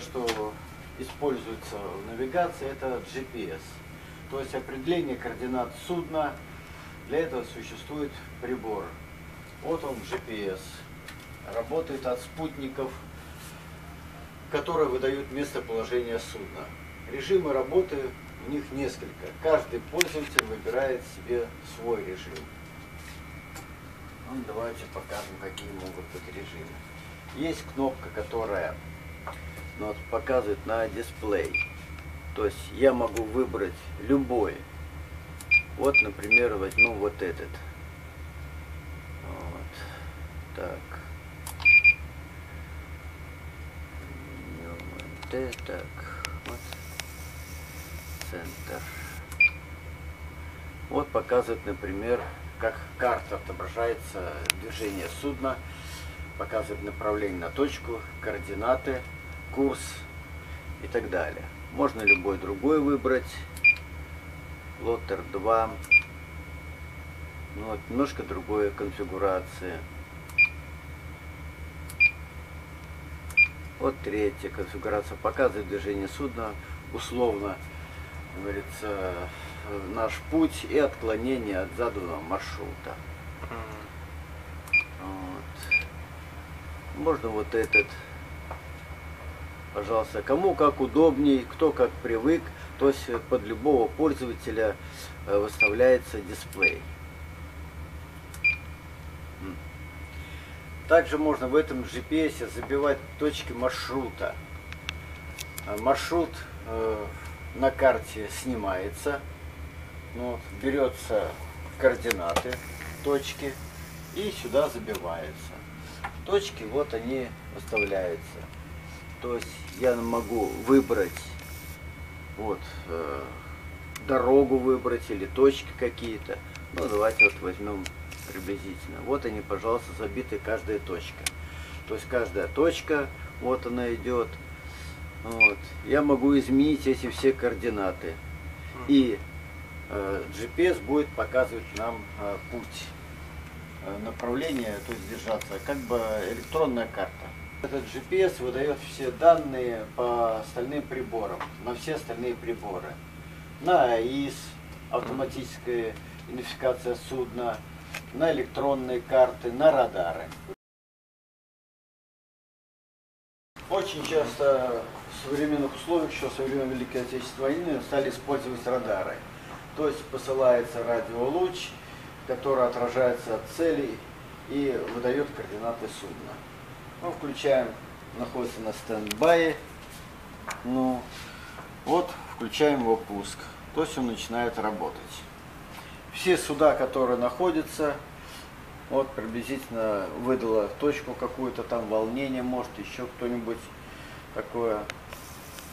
Что используется в навигации, это GPS. То есть определение координат судна. Для этого существует прибор. Вот он GPS. Работает от спутников, которые выдают местоположение судна. Режимы работы у них несколько. Каждый пользователь выбирает себе свой режим. Ну, давайте покажем, какие могут быть режимы. Есть кнопка, которая вот, показывает на дисплей. То есть я могу выбрать любой. Вот, например, возьму вот этот. Вот. Так. Так. Вот. Центр. Вот показывает, например, как карта отображается движение судна, показывает направление на точку, координаты, курс и так далее. Можно любой другой выбрать. Лотер 2. Ну, вот, немножко другая конфигурация. Вот третья конфигурация показывает движение судна условно, говорится, наш путь и отклонение от заданного маршрута. Вот. Можно вот этот, пожалуйста, кому как удобней, кто как привык, то есть под любого пользователя э, выставляется дисплей. Также можно в этом GPS забивать точки маршрута. А Маршрут э, на карте снимается, ну, вот, берется координаты точки и сюда забивается. Точки вот они выставляются. То есть я могу выбрать вот э, дорогу выбрать или точки какие-то. Ну давайте вот возьмем приблизительно. Вот они, пожалуйста, забиты каждая точка. То есть каждая точка, вот она идет. Вот. Я могу изменить эти все координаты. И э, GPS будет показывать нам э, путь э, направление, то есть держаться, как бы электронная карта. Этот GPS выдает все данные по остальным приборам, на все остальные приборы. На АИС, автоматическая идентификация судна, на электронные карты, на радары. Очень часто в современных условиях, еще со времен Великой Отечественной войны, стали использовать радары. То есть посылается радиолуч, который отражается от целей и выдает координаты судна. Мы включаем, находится на стендбае. Ну, вот включаем его пуск. То есть он начинает работать. Все суда, которые находятся, вот приблизительно выдала точку какую-то там, волнение, может еще кто-нибудь такое.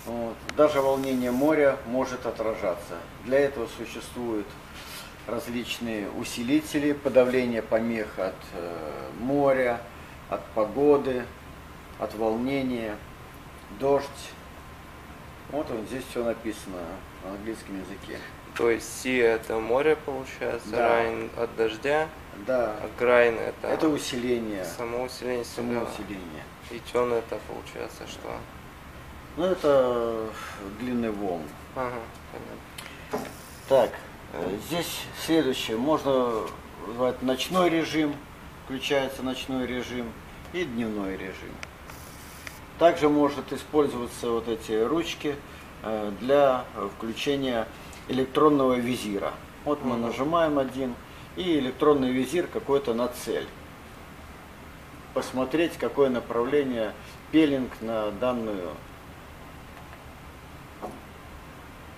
Вот. Даже волнение моря может отражаться. Для этого существуют различные усилители подавления помех от э, моря, от погоды, от волнения, дождь. Вот он здесь все написано на английском языке. То есть Си это море получается, Да. Райн от дождя, Да, а Грайн это, это усиление, само усиление само себя. усиление. И Тен это получается что? Ну это длинный волн. Ага, понятно. Так, э, здесь следующее. Можно назвать ночной режим, включается ночной режим и дневной режим. Также может использоваться вот эти ручки э, для включения электронного визира. Вот мы нажимаем один, и электронный визир какой-то на цель. Посмотреть, какое направление пелинг на данную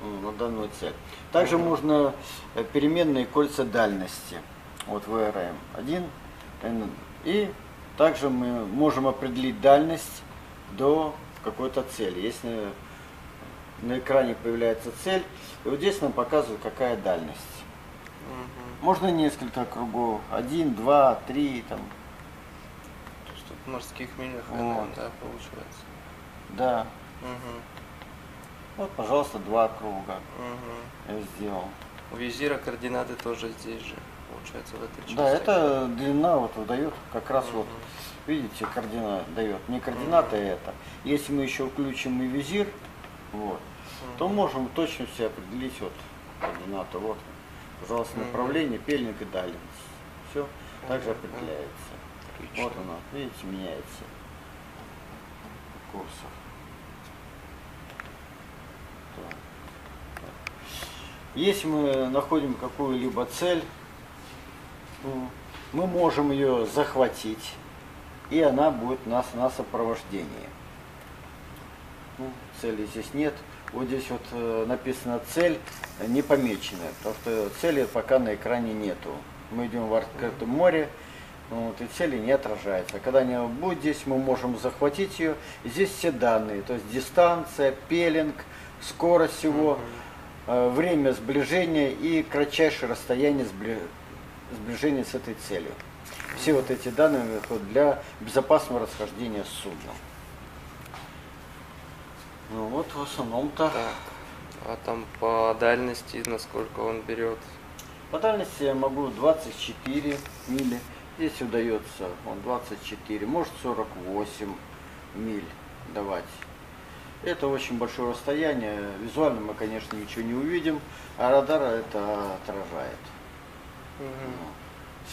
м, на данную цель. Также можно э, переменные кольца дальности. Вот VRM 1 N. И также мы можем определить дальность до какой-то цели. Если на экране появляется цель, и вот здесь нам показывают, какая дальность. Мгм. Можно несколько кругов. Один, два, три, там. То есть тут в морских милях Вот. это, да, получается. Да. Мгм. Вот, пожалуйста, два круга Мгм. я сделал. У визира координаты тоже здесь же, получается, в этой части. Да, это длина вот выдает как раз вот, видите, координат дает. Не координаты а это. Если мы еще включим и визир, вот, то можем в точности определить вот координаты. Вот, пожалуйста, направление, пельник и дальность. Все также определяется. Отлично. Вот оно, видите, меняется курсор. Так. Если мы находим какую-либо цель, мы можем ее захватить, и она будет нас на сопровождении. Ну, цели здесь нет. Вот здесь вот э, написано цель не помеченная, потому что цели пока на экране нету. Мы идем в открытом море, вот, и цели не отражается. А когда она будет здесь, мы можем захватить ее. И здесь все данные, то есть дистанция, пелинг, скорость всего, э, время сближения и кратчайшее расстояние сбли- сближения с этой целью. Все вот эти данные для безопасного расхождения с судном. Ну вот в основном-то. А там по дальности, насколько он берет? По дальности я могу 24 мили. Здесь удается он 24, может 48 миль давать. Это очень большое расстояние. Визуально мы, конечно, ничего не увидим, а радар это отражает. Мгм.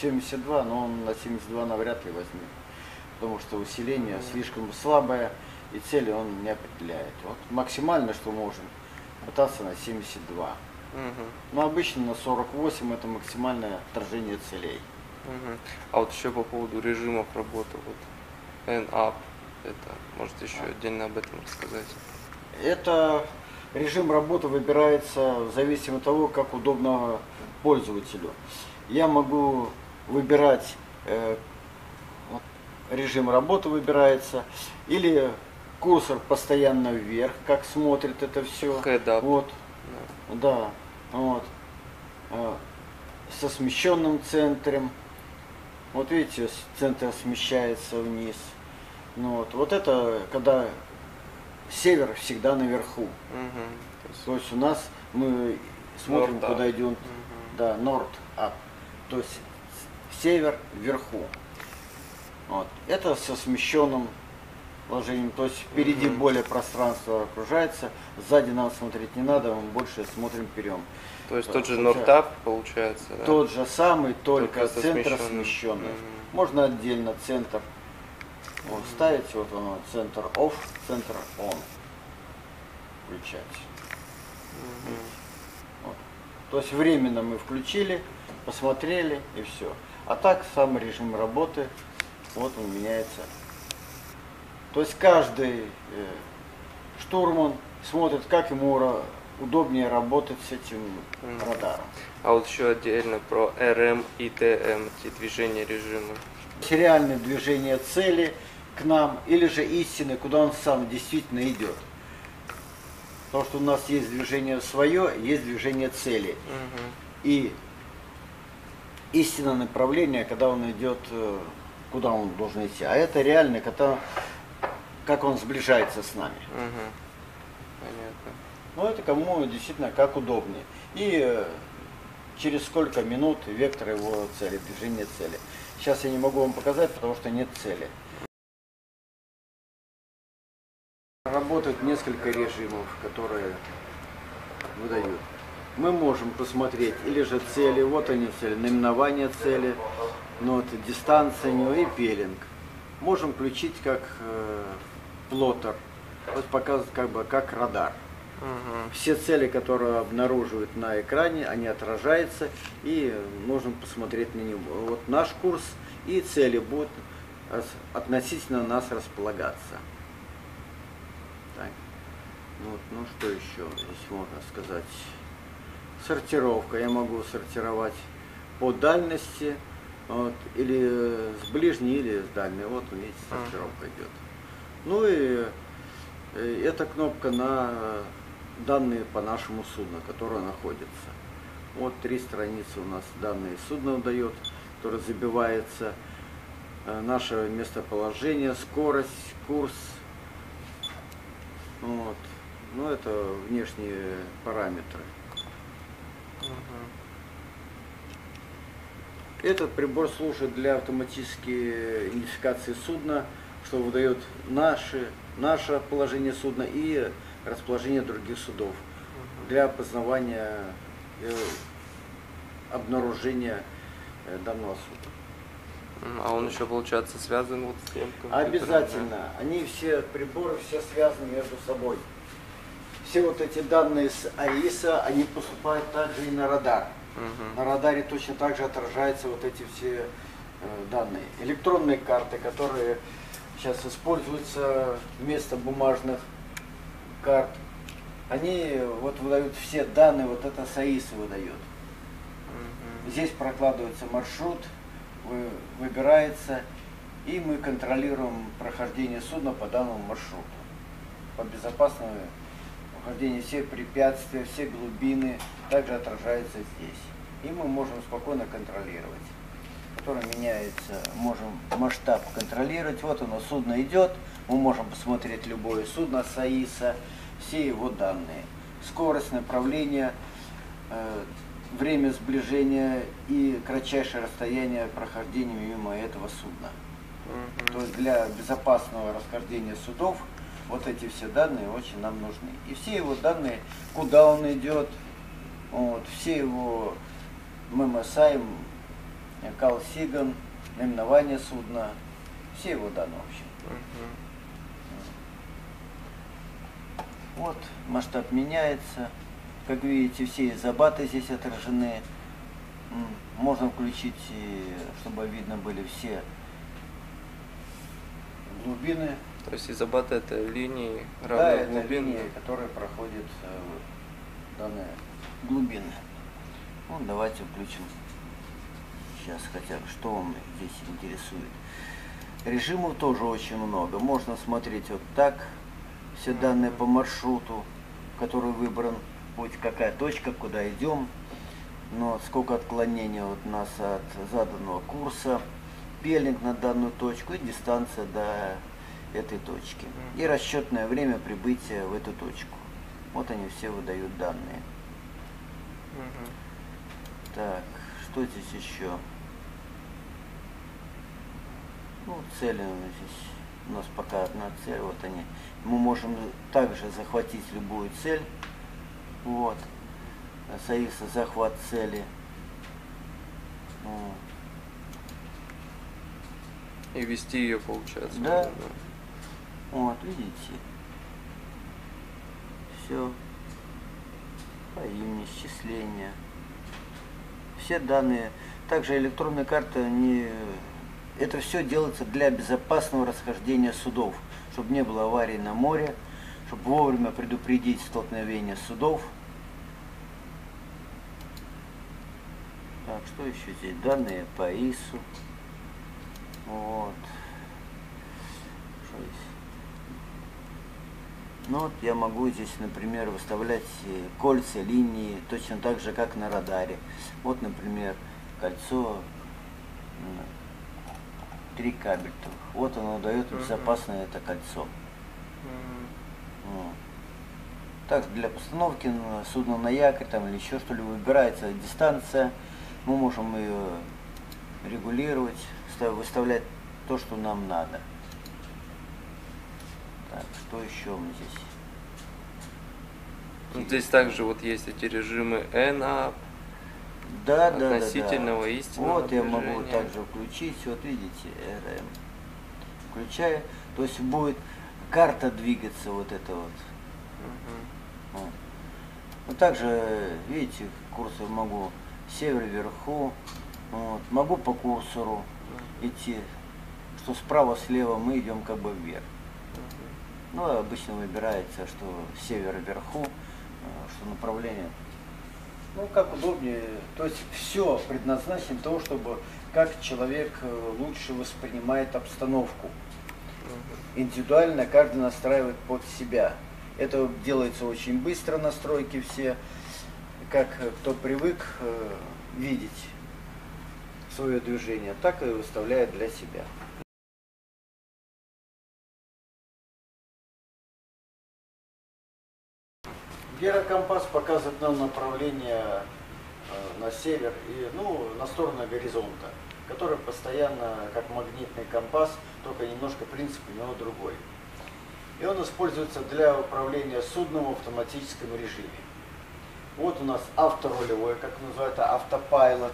72, но он на 72 навряд ли возьмет. Потому что усиление слишком слабое, и цели он не определяет. Вот максимально, что можем, пытаться на 72. Мгм. Но обычно на 48 это максимальное отражение целей. Мгм. А вот еще по поводу режимов работы, вот N-up, это, может еще отдельно об этом рассказать? Это режим работы выбирается в зависимости от того, как удобно пользователю. Я могу выбирать э, вот, режим работы выбирается, или курсор постоянно вверх, как смотрит это все. Head up. Вот, Да. вот. Э, Со смещенным центром. Вот видите, центр смещается вниз. Ну, вот. вот это когда север всегда наверху. Мгм. То есть- То есть у нас мы смотрим, North up. куда идем. Мгм. Да, норд up. То есть север вверху. Вот. Это со смещенным положением. То есть впереди Мгм. более пространство окружается, сзади нам смотреть не надо, мы больше смотрим вперед. То есть тот же Нортап получается, да? Тот же самый, только, Только центр смещенным. смещенный. Мгм. Можно отдельно центр вот, ставить, вот он, центр off, центр on. Включать. Мгм. Вот. То есть временно мы включили, посмотрели и все. А так сам режим работы, вот он меняется. То есть каждый э, штурман смотрит, как ему удобнее работать с этим Мгм. радаром. А вот еще отдельно про РМ и ТМ, эти движения режима. Сериальное движение цели к нам или же истины, куда он сам действительно идет. Потому что у нас есть движение свое, есть движение цели. Мгм. И истинное направление, когда он идет, э, куда он должен идти. А это реально, когда, как он сближается с нами. Мгм. Понятно. Ну, это кому действительно как удобнее. И э, через сколько минут вектор его цели, движение цели. Сейчас я не могу вам показать, потому что нет цели. Работает несколько режимов, которые выдают. Мы можем посмотреть или же цели, вот они цели, наименование цели, ну, это дистанция него и пелинг. Можем включить как э, плоттер, есть показывает как бы как радар. Мгм. Все цели, которые обнаруживают на экране, они отражаются и можем посмотреть на него. Вот наш курс и цели будут ос- относительно нас располагаться. Так. Ну, вот, ну что еще здесь можно сказать? Сортировка. Я могу сортировать по дальности, вот, или с ближней, или с дальней. Вот, видите, сортировка идет. Ну и э, эта кнопка на данные по нашему судну, которое находится. Вот три страницы у нас данные судна дает, которое забивается. Э, Наше местоположение, скорость, курс. Вот. Ну, это внешние параметры. Этот прибор служит для автоматической идентификации судна, что выдает наши, наше положение судна и расположение других судов для опознавания и обнаружения э, данного судна. М, А он еще, получается, связан вот с тем Обязательно. Они все приборы все связаны между собой. Все вот эти данные с АИСа, они поступают также и на радар. да? Мгм. На радаре точно так же отражаются вот эти все э, данные. Электронные карты, которые сейчас используются вместо бумажных карт, они вот выдают все данные, вот это САИС выдает. Мгм. Здесь прокладывается маршрут, вы- выбирается, и мы контролируем прохождение судна по данному маршруту. По безопасному прохождению все препятствия, все глубины также отражаются здесь. И мы можем спокойно контролировать. Который меняется, можем масштаб контролировать. Вот оно, судно идет, мы можем посмотреть любое судно с АИСа, все его данные. Скорость, направление, э, время сближения и кратчайшее расстояние прохождения мимо этого судна. То есть для безопасного расхождения судов вот эти все данные очень нам нужны. И все его данные, куда он идет, вот, все его ММСА, Кал Сиган, наименование судна, все его данные в общем. Мгм. Вот, масштаб меняется. Как видите, все изобаты здесь отражены. Можно включить, чтобы видно были все глубины. То есть изобат это линии Да, равной это глубины. линии, которые проходят э, данные глубины. Ну, давайте включим сейчас хотя бы, что он здесь интересует. Режимов тоже очень много. Можно смотреть вот так, все данные по маршруту, который выбран, путь, какая точка, куда идем, но сколько отклонений от нас от заданного курса, пелинг на данную точку и дистанция до этой точки. И расчетное время прибытия в эту точку. Вот они все выдают данные. Так, что здесь еще? Ну, цели у нас здесь. У нас пока одна цель, вот они. Мы можем также захватить любую цель. Вот. Союза захват цели. И вести ее, получается. Да. можно, Вот, видите? Все. По имени, счисления. Все данные. Также электронные карты, они... Это все делается для безопасного расхождения судов, чтобы не было аварий на море, чтобы вовремя предупредить столкновение судов. Так, что еще здесь? Данные по ИСу. Вот. Что здесь? Ну вот я могу здесь, например, выставлять э, кольца, линии, точно так же, как на радаре. Вот, например, кольцо, м, три кабельтовых. Вот оно дает безопасное это кольцо. Так, для постановки на судна на якорь там, или еще что-либо выбирается дистанция. Мы можем ее регулировать, ста- выставлять то, что нам надо. Что еще мы здесь? Ну, Здесь также вот есть эти режимы N-up, Да, да, да, да. Относительного истинного Вот я могу движения. также включить, вот видите, RM. Включаю, то есть будет карта двигаться вот это вот. Мгм. Вот. Ну, также, видите, курсор могу север вверху, вот. могу по курсору идти, что справа слева мы идем как бы вверх. Ну, обычно выбирается, что север вверху, э, что направление. Ну, как удобнее. То есть все предназначено того, чтобы как человек э, лучше воспринимает обстановку. Индивидуально каждый настраивает под себя. Это делается очень быстро, настройки все, как кто привык э, видеть свое движение, так и выставляет для себя. Гирокомпас показывает нам направление э, на север и ну, на сторону горизонта, который постоянно, как магнитный компас, только немножко принцип у него другой. И он используется для управления судном в автоматическом режиме. Вот у нас авторулевой, как называется, автопайлот,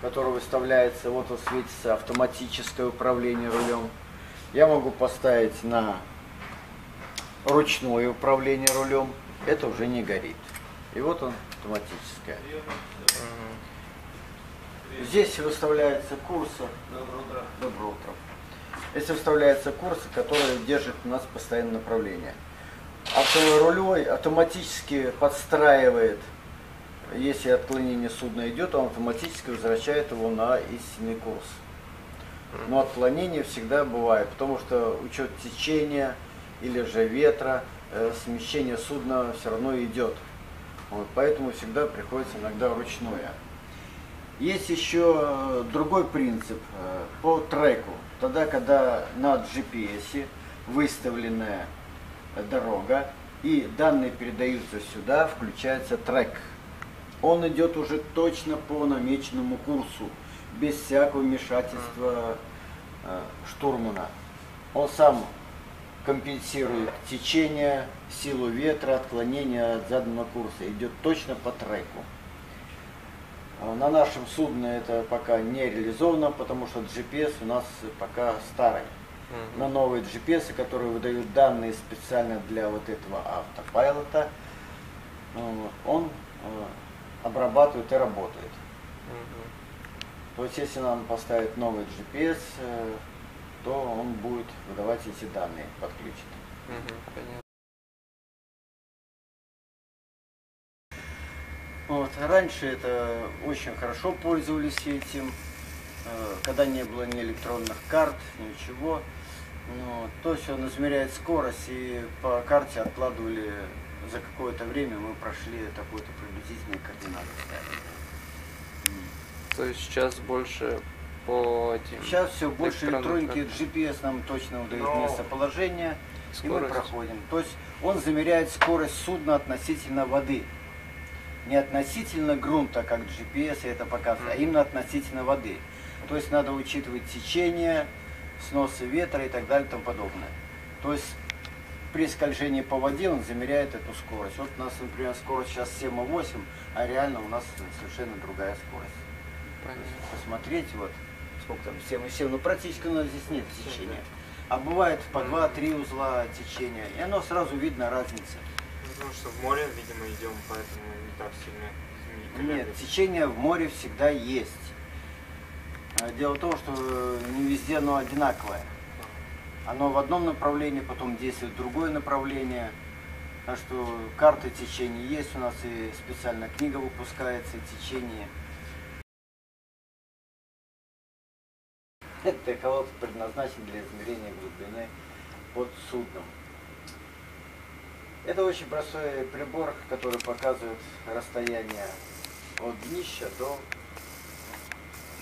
который выставляется, вот он светится автоматическое управление рулем. Я могу поставить на ручное управление рулем, это уже не горит. И вот он автоматическое. Здесь выставляется курсор. Доброе утро. Здесь выставляется курсор, который держит у нас постоянное направление. Авторулевой автоматически подстраивает, если отклонение судна идет, он автоматически возвращает его на истинный курс. Но отклонение всегда бывает, потому что учет течения или же ветра, смещение судна все равно идет. Вот, поэтому всегда приходится иногда ручное. Есть еще э, другой принцип э, по треку. Тогда, когда на GPS выставленная дорога и данные передаются сюда, включается трек. Он идет уже точно по намеченному курсу, без всякого вмешательства э, штурмана. Он сам компенсирует течение, силу ветра, отклонение от заданного курса. Идет точно по треку. А На нашем судне это пока не реализовано, потому что GPS у нас пока старый. На новые GPS, которые выдают данные специально для вот этого автопайлота, э, он э, обрабатывает и работает. То есть если нам поставить новый GPS, то он будет выдавать эти данные, подключит. Понятно. Вот. Раньше это очень хорошо пользовались этим, э, когда не было ни электронных карт, ничего. Ну, то есть он измеряет скорость, и по карте откладывали за какое-то время мы прошли такой-то приблизительные координаты. То есть сейчас больше по этим... Сейчас все больше электроники. GPS нам точно выдает Но местоположение, и мы скорость. проходим. То есть он замеряет скорость судна относительно воды. Не относительно грунта, как GPS это показывает, а Мгм. именно относительно воды. То есть надо учитывать течение, сносы ветра и так далее и тому подобное. То есть при скольжении по воде он замеряет эту скорость. Вот у нас, например, скорость сейчас 7,8, а реально у нас совершенно другая скорость. Понятно. посмотреть, вот, сколько там, 7,7, ну практически у нас здесь нет течения. А бывает по 2-3 узла течения, и оно сразу видно разница. Ну, Потому что в море, видимо, идем, поэтому не так сильно. Нет, течение в море всегда есть. А Дело в том, что э, не везде оно одинаковое. Оно в одном направлении, потом действует в другое направление. Так что карты течения есть у нас и специально книга выпускается течение. Это колод предназначен для измерения глубины под судном. Это очень простой прибор, который показывает расстояние от днища до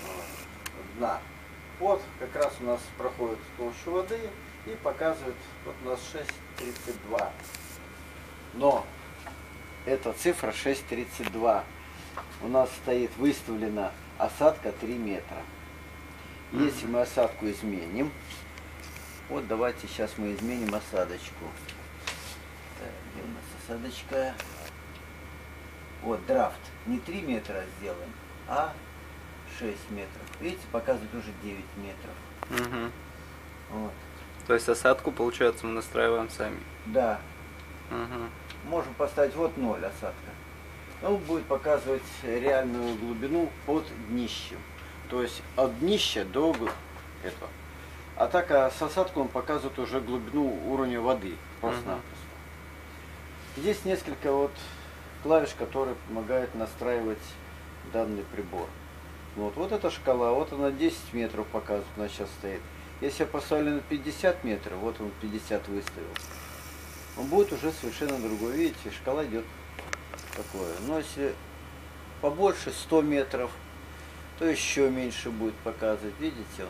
э, дна. Вот как раз у нас проходит толщу воды и показывает, вот у нас 6,32. Но эта цифра 6,32. У нас стоит выставлена осадка 3 метра. Если мы осадку изменим, вот давайте сейчас мы изменим осадочку. Так, где у нас осадочка? Вот драфт. Не 3 метра сделаем, а 6 метров. Видите, показывает уже 9 метров. Мгм. Вот. То есть осадку, получается, мы настраиваем сами. Да, Мгм. можем поставить вот 0 осадка. Он будет показывать реальную глубину под днищем. То есть от днища до этого. А так а с осадкой он показывает уже глубину уровня воды. Просто-напросто. Здесь несколько вот клавиш, которые помогают настраивать данный прибор. Вот, вот эта шкала, вот она 10 метров показывает, у нас сейчас стоит. Если я поставлю на 50 метров, вот он 50 выставил, он будет уже совершенно другой. Видите, шкала идет такое. Но если побольше 100 метров, то еще меньше будет показывать. Видите,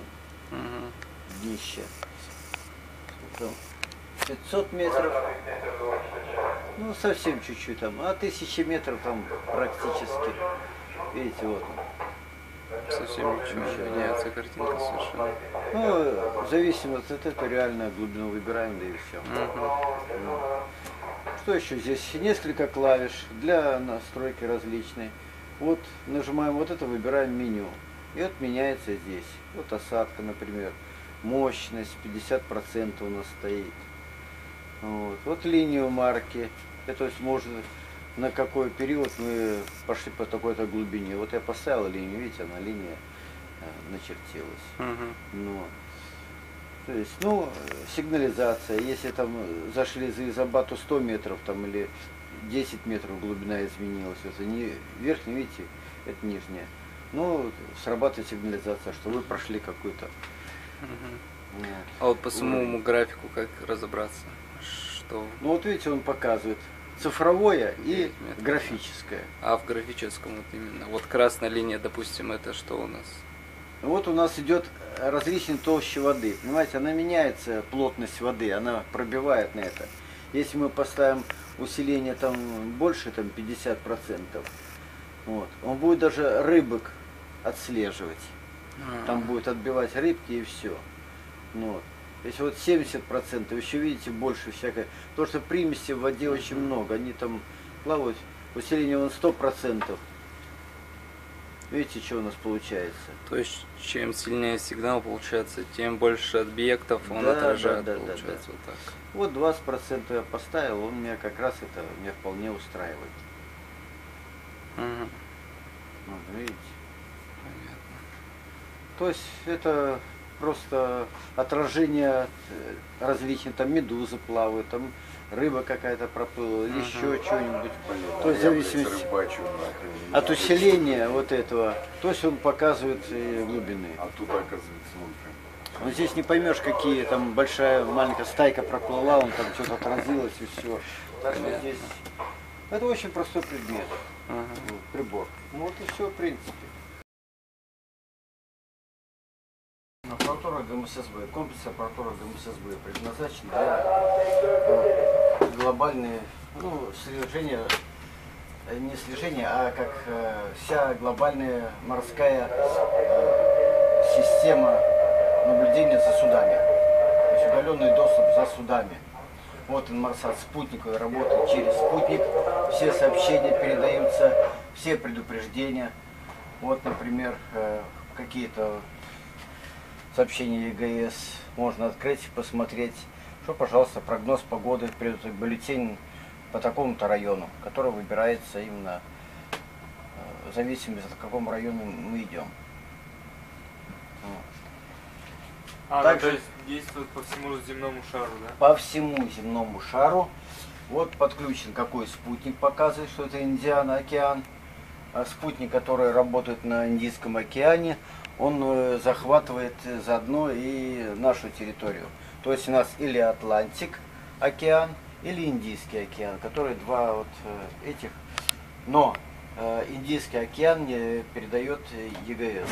он Мгм. днище. Сколько там? 500 метров. Ну, совсем чуть-чуть там. А тысячи метров там практически. Видите, вот он. Совсем ничего, Ничего, меняется картинка совершенно. Ну, в зависимости от этого реальную глубину выбираем, да и все. Мгм. Что еще здесь? Несколько клавиш для настройки различной. Вот нажимаем вот это, выбираем меню. И вот меняется здесь. Вот осадка, например. Мощность 50% у нас стоит. Вот, вот линию марки. Это есть может на какой период мы пошли по такой-то глубине. Вот я поставил линию, видите, она линия э, начертилась. Мгм. Ну, то есть, ну, сигнализация, если там э, зашли за изобату 100 метров там или 10 метров глубина изменилась, это не верхняя, видите, это нижняя. Ну, срабатывает сигнализация, что вы прошли какую-то. Мгм. вот. А вот по самому графику как разобраться? Что? Ну вот видите, он показывает цифровое и метров. графическое. А в графическом вот именно. Вот красная линия, допустим, это что у нас? Ну Вот у нас идет различные толщи воды. Понимаете, она меняется, плотность воды, она пробивает на это. Если мы поставим усиление там больше, там 50%, вот, он будет даже рыбок отслеживать. Там будет отбивать рыбки и все. Ну, вот. Если вот 70%, еще видите, больше всякое. Потому что примеси в воде очень много. Они там плавают. Усиление вон 100%. Видите, что у нас получается? То есть, чем сильнее сигнал получается, тем больше объектов он Да, отражает, да, да, да, получается, вот так. Вот 20% я поставил, он меня как раз это меня вполне устраивает. Мгм. Вот, видите? Понятно. То есть это просто отражение э, различных, там медузы плавают, там рыба какая-то проплыла, или Мгм. еще что-нибудь. То есть в зависимости рыбачу, нахрен, от усиления вот этого, то есть он показывает э, глубины. А тут, оказывается, прям. Но здесь не поймешь, какие там большая, маленькая стайка проплыла, он там что-то отразилось и все. Так что Понятно. здесь это очень простой предмет, Ага. прибор. Ну вот и все, в принципе. Аппаратура ГМССБ, комплекс аппаратуры ГМССБ предназначен для э, глобальные, ну, слежения, э, не слежения, а как э, вся глобальная морская э, система наблюдения за судами. То есть удаленный доступ за судами. Вот Инмарсат спутниковый работает через спутник. Все сообщения передаются, все предупреждения. Вот, например, какие-то сообщения ЕГС можно открыть и посмотреть, что, пожалуйста, прогноз погоды, бюллетень по такому-то району, который выбирается именно э, в зависимости от какому району мы идем. А, Также- ну, то есть действует по всему земному шару, да? по всему земному шару. Вот подключен какой спутник, показывает, что это Индиана океан. А спутник, который работает на Индийском океане, он э, захватывает заодно и нашу территорию. То есть у нас или Атлантик океан, или Индийский океан, которые два вот э, этих. Но э, Индийский океан не передает ЕГС.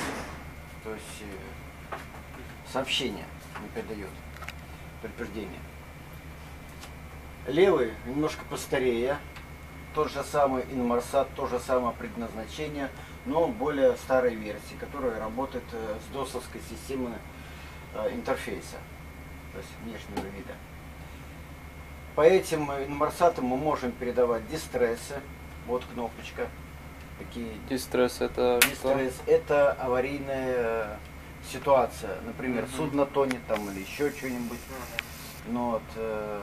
То есть сообщение не передает предупреждение. Левый немножко постарее, тот же самый Инмарсат, то же самое предназначение, но более старой версии, которая работает э, с досовской системой э, интерфейса, то есть внешнего вида. По этим инмарсатам мы можем передавать дистрессы, вот кнопочка, такие Дистресс это что? Дистресс – это аварийная э, ситуация. Например, Мгм. судно тонет там или еще что-нибудь. Ну, вот, э,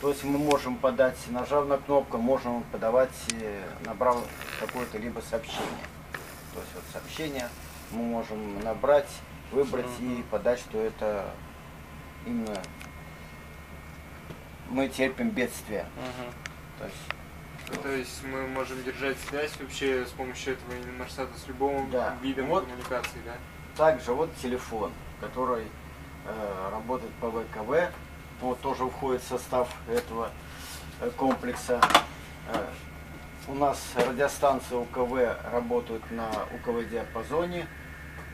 то есть мы можем подать, нажав на кнопку, можем подавать, набрав какое-то либо сообщение. То есть вот сообщение мы можем набрать, выбрать и подать, что это именно мы терпим бедствие. Мгм. То есть То есть мы можем держать связь вообще с помощью этого Инмарсата с любым Да. видом Вот. коммуникации, да? Также вот телефон, который э, работает по ВКВ, вот тоже входит в состав этого э, комплекса. Э, у нас радиостанции УКВ работают на УКВ диапазоне,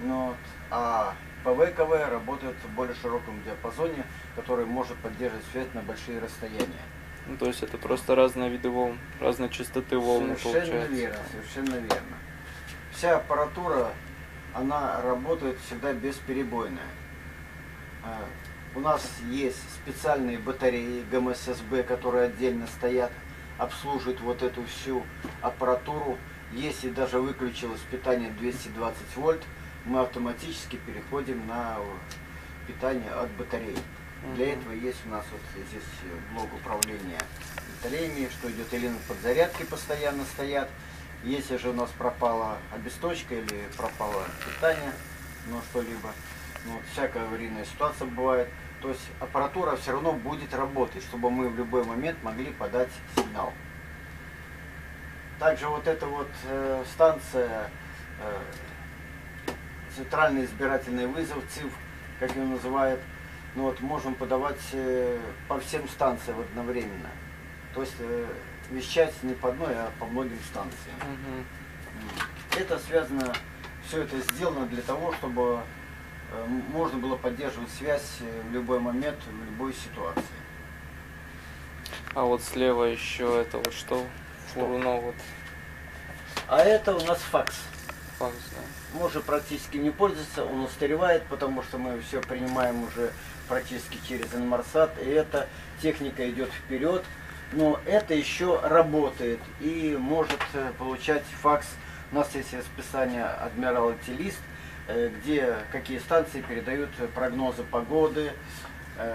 ну, вот, а по ВКВ работает в более широком диапазоне, который может поддерживать связь на большие расстояния. Ну, то есть это просто разные виды волн, разной частоты волны Совершенно получается. верно, совершенно верно. Вся аппаратура, она работает всегда бесперебойно. А, У нас есть специальные батареи ГМССБ, которые отдельно стоят, обслуживают вот эту всю аппаратуру. Если даже выключилось питание 220 вольт, мы автоматически переходим на питание от батареи. Для этого есть у нас вот здесь блок управления батареями, что идет или на подзарядке постоянно стоят. Если же у нас пропала обесточка или пропало питание, ну что-либо, ну, всякая аварийная ситуация бывает, то есть аппаратура все равно будет работать, чтобы мы в любой момент могли подать сигнал. Также вот эта вот э, станция, э, центральный избирательный вызов, ЦИВ, как его называют, ну вот можем подавать э, по всем станциям одновременно. То есть э, вещать не по одной, а по многим станциям. Мгм. Это связано, все это сделано для того, чтобы можно было поддерживать связь э, в любой момент, в любой ситуации. А вот слева еще это вот что? Фуруно вот А это у нас факс. факс, да. Можно практически не пользоваться, он устаревает, потому что мы все принимаем уже практически через Инмарсат, и эта техника идет вперед, но это еще работает и может э, получать факс. У нас есть расписание Адмиралти Лист, э, где какие станции передают э, прогнозы погоды, э,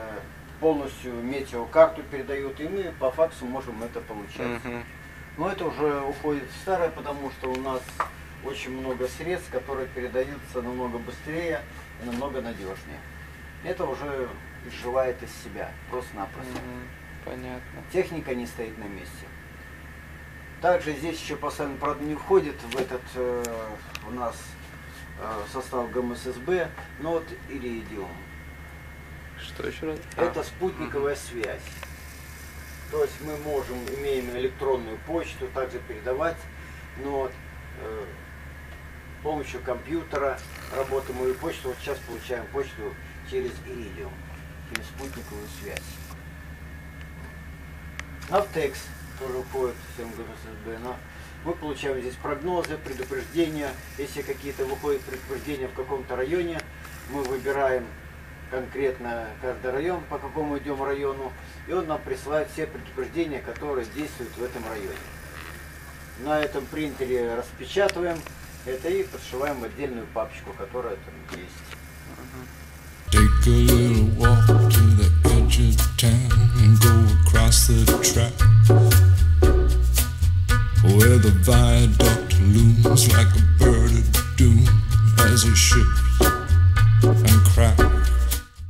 полностью метеокарту передают, и мы по факсу можем это получать. Мгм. Но это уже уходит в старое, потому что у нас очень много средств, которые передаются намного быстрее и намного надежнее. Это уже изживает из себя, просто-напросто. Мгм. Понятно. Техника не стоит на месте. Также здесь еще постоянно, правда, не входит в этот э, у нас э, состав ГМССБ, но вот Иридиум. Что еще раз? Это А, спутниковая связь. То есть мы можем, имеем электронную почту, также передавать, но вот, э, с помощью компьютера работаем мою почту. Вот сейчас получаем почту через Iridium, через спутниковую связь. Навтекс тоже уходит всем ГМССБ, но мы получаем здесь прогнозы, предупреждения. Если какие-то выходят предупреждения в каком-то районе, мы выбираем конкретно каждый район, по какому идем району, и он нам присылает все предупреждения, которые действуют в этом районе. На этом принтере распечатываем это и подшиваем отдельную папочку, которая там есть. Take a little walk to the edge of town and go across the track Where the viaduct looms like a bird of doom as it shifts